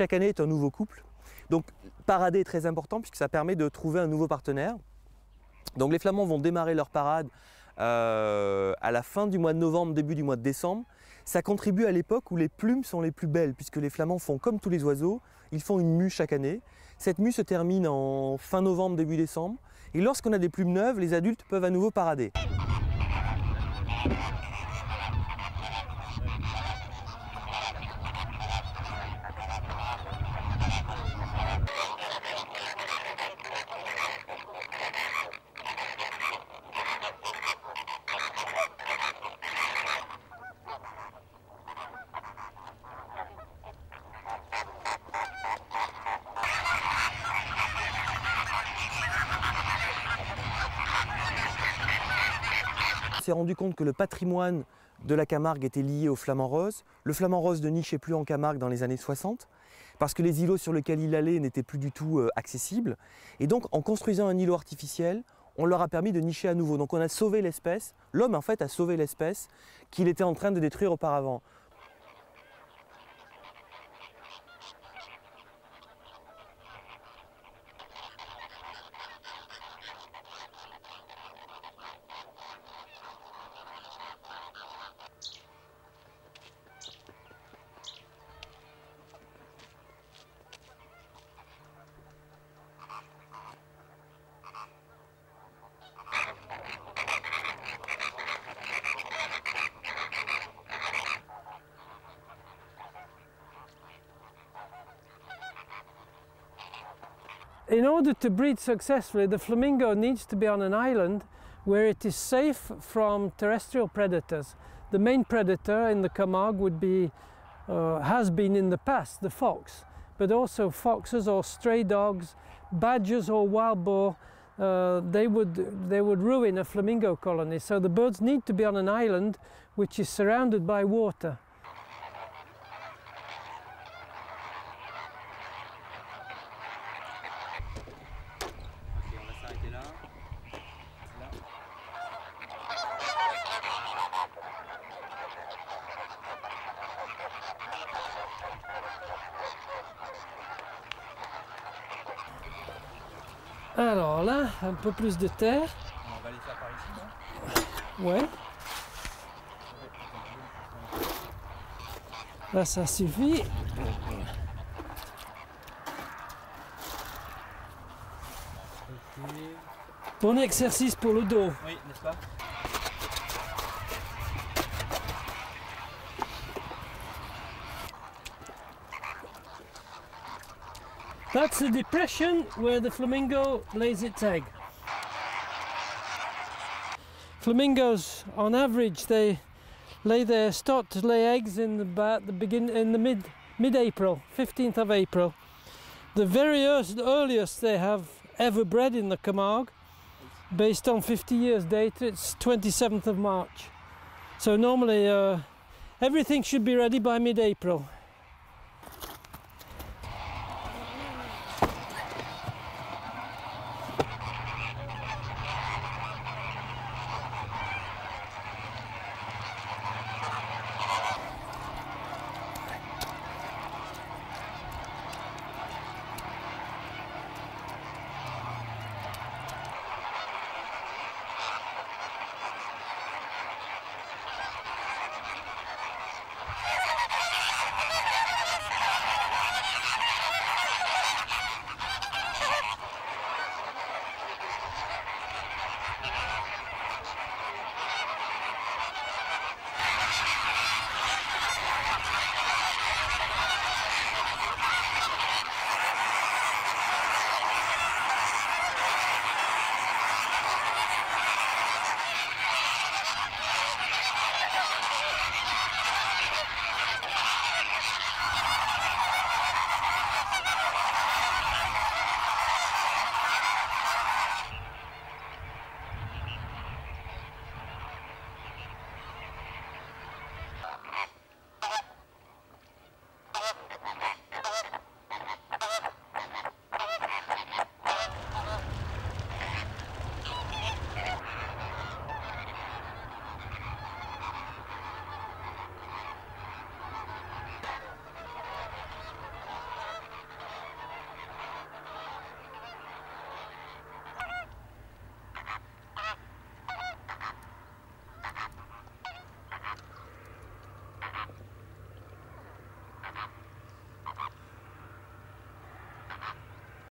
chaque année est un nouveau couple. Donc parader est très important puisque ça permet de trouver un nouveau partenaire. Donc les flamands vont démarrer leur parade euh, à la fin du mois de novembre, début du mois de décembre. Ça contribue à l'époque où les plumes sont les plus belles puisque les flamands font comme tous les oiseaux, ils font une mue chaque année. Cette mue se termine en fin novembre, début décembre. Et lorsqu'on a des plumes neuves, les adultes peuvent à nouveau parader. On s'est rendu compte que le patrimoine de la Camargue était lié au flamand rose. Le flamand rose ne nichait plus en Camargue dans les années 60 parce que les îlots sur lesquels il allait n'étaient plus du tout euh, accessibles. Et donc en construisant un îlot artificiel, on leur a permis de nicher à nouveau. Donc on a sauvé l'espèce, l'homme en fait a sauvé l'espèce qu'il était en train de détruire auparavant. In order to breed successfully, the flamingo needs to be on an island where it is safe from terrestrial predators. The main predator in the Camargue would be, uh, has been in the past, the fox, but also foxes or stray dogs, badgers or wild boar, uh, they, would, they would ruin a flamingo colony. So the birds need to be on an island which is surrounded by water. Alors là, un peu plus de terre. On va les faire par ici. non? Ouais. Là, ça suffit. Bon exercice pour le dos. Oui, n'est-ce pas? That's the depression where the flamingo lays its egg. Flamingos, on average, they lay their start to lay eggs in about the begin in the mid mid-April, 15th of April. The very earliest they have ever bred in the Camargue, based on 50 years data, it's 27th of March. So normally uh, everything should be ready by mid-April.